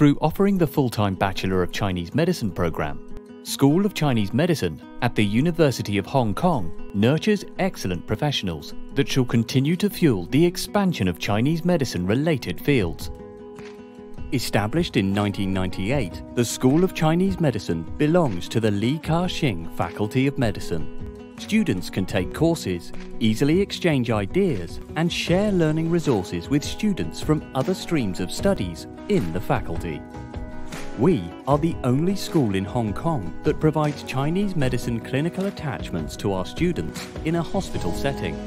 through offering the full-time Bachelor of Chinese Medicine program. School of Chinese Medicine at the University of Hong Kong nurtures excellent professionals that shall continue to fuel the expansion of Chinese medicine related fields. Established in 1998, the School of Chinese Medicine belongs to the Li Ka-shing Faculty of Medicine. Students can take courses, easily exchange ideas, and share learning resources with students from other streams of studies in the faculty. We are the only school in Hong Kong that provides Chinese medicine clinical attachments to our students in a hospital setting.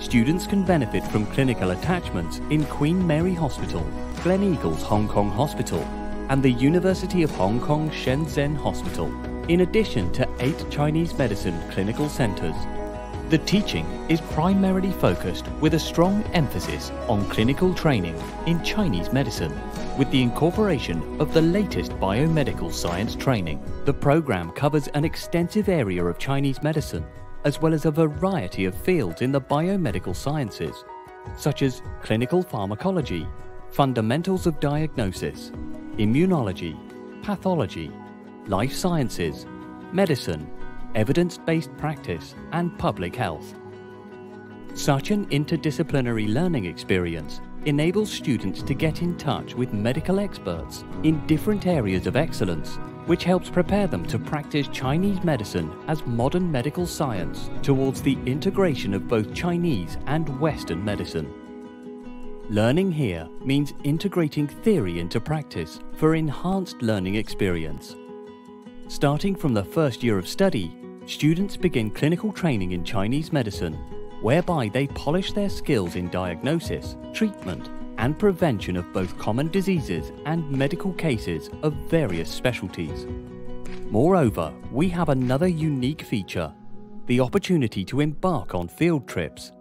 Students can benefit from clinical attachments in Queen Mary Hospital, Gleneagles Hong Kong Hospital, and the University of Hong Kong Shenzhen Hospital in addition to eight Chinese medicine clinical centres. The teaching is primarily focused with a strong emphasis on clinical training in Chinese medicine, with the incorporation of the latest biomedical science training. The program covers an extensive area of Chinese medicine, as well as a variety of fields in the biomedical sciences, such as clinical pharmacology, fundamentals of diagnosis, immunology, pathology, life sciences, medicine, evidence-based practice and public health. Such an interdisciplinary learning experience enables students to get in touch with medical experts in different areas of excellence, which helps prepare them to practice Chinese medicine as modern medical science towards the integration of both Chinese and Western medicine. Learning here means integrating theory into practice for enhanced learning experience. Starting from the first year of study, students begin clinical training in Chinese medicine, whereby they polish their skills in diagnosis, treatment, and prevention of both common diseases and medical cases of various specialties. Moreover, we have another unique feature, the opportunity to embark on field trips.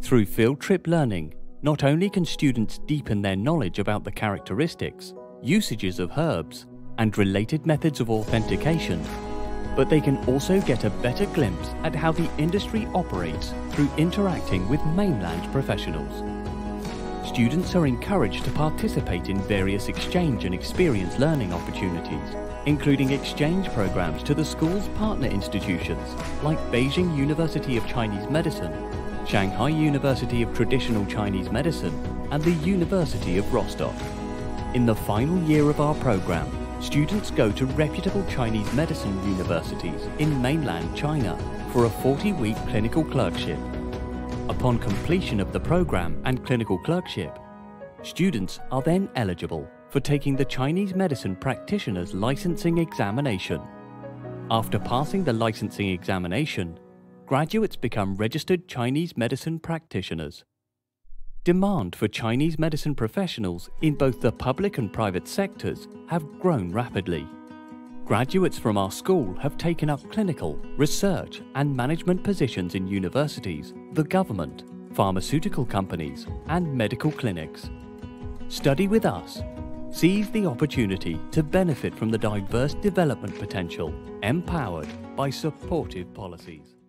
Through field trip learning, not only can students deepen their knowledge about the characteristics, usages of herbs, and related methods of authentication, but they can also get a better glimpse at how the industry operates through interacting with mainland professionals. Students are encouraged to participate in various exchange and experience learning opportunities, including exchange programs to the school's partner institutions like Beijing University of Chinese Medicine, Shanghai University of Traditional Chinese Medicine, and the University of Rostock. In the final year of our program, students go to reputable Chinese medicine universities in mainland China for a 40-week clinical clerkship. Upon completion of the program and clinical clerkship, students are then eligible for taking the Chinese Medicine Practitioner's Licensing Examination. After passing the licensing examination, graduates become registered Chinese medicine practitioners. Demand for Chinese medicine professionals in both the public and private sectors have grown rapidly. Graduates from our school have taken up clinical, research and management positions in universities, the government, pharmaceutical companies and medical clinics. Study with us. Seize the opportunity to benefit from the diverse development potential empowered by supportive policies.